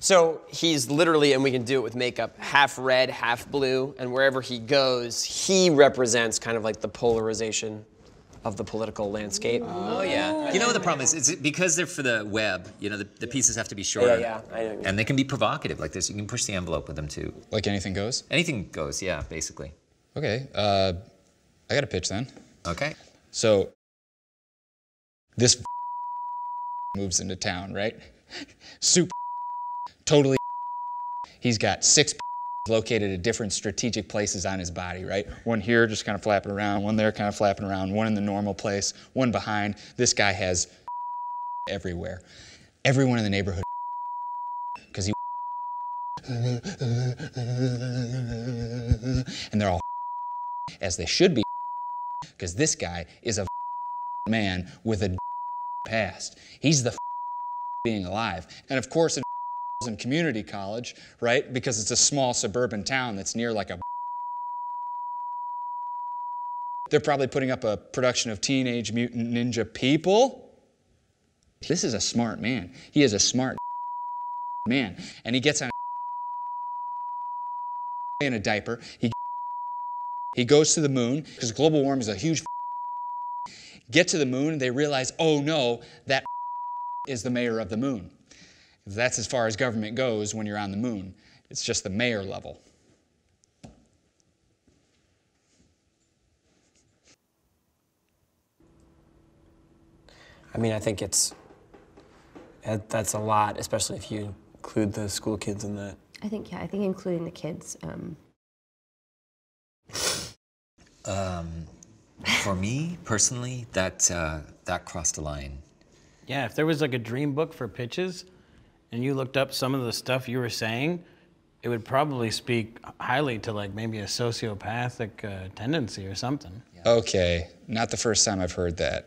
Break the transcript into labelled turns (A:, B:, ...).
A: So he's literally, and we can do it with makeup, half red, half blue, and wherever he goes, he represents kind of like the polarization of the political landscape.
B: Oh yeah. You know what the problem is? It's because they're for the web. You know, the, the pieces have to be shorter.
A: Yeah, yeah, I know.
B: And they can be provocative like this. You can push the envelope with them too.
C: Like anything goes?
B: Anything goes. Yeah, basically.
C: Okay, uh, I got a pitch then.
B: Okay.
C: So, this moves into town, right? Super totally. He's got six located at different strategic places on his body, right? One here just kind of flapping around, one there kind of flapping around, one in the normal place, one behind. This guy has everywhere. Everyone in the neighborhood because he and they're all as they should be because this guy is a man with a past. He's the being alive. And of course, in community college, right? Because it's a small suburban town that's near like a. They're probably putting up a production of Teenage Mutant Ninja People. This is a smart man. He is a smart man. And he gets on in a diaper. He, he goes to the moon because global warming is a huge. Get to the moon, they realize, oh no, that is the mayor of the moon. That's as far as government goes when you're on the moon. It's just the mayor level.
A: I mean, I think it's that's a lot, especially if you include the school kids in that.
D: I think yeah, I think including the kids. Um...
B: Um, for me personally, that uh, that crossed the line.
E: Yeah, if there was like a dream book for pitches, and you looked up some of the stuff you were saying, it would probably speak highly to like maybe a sociopathic uh, tendency or something.
C: Okay, not the first time I've heard that.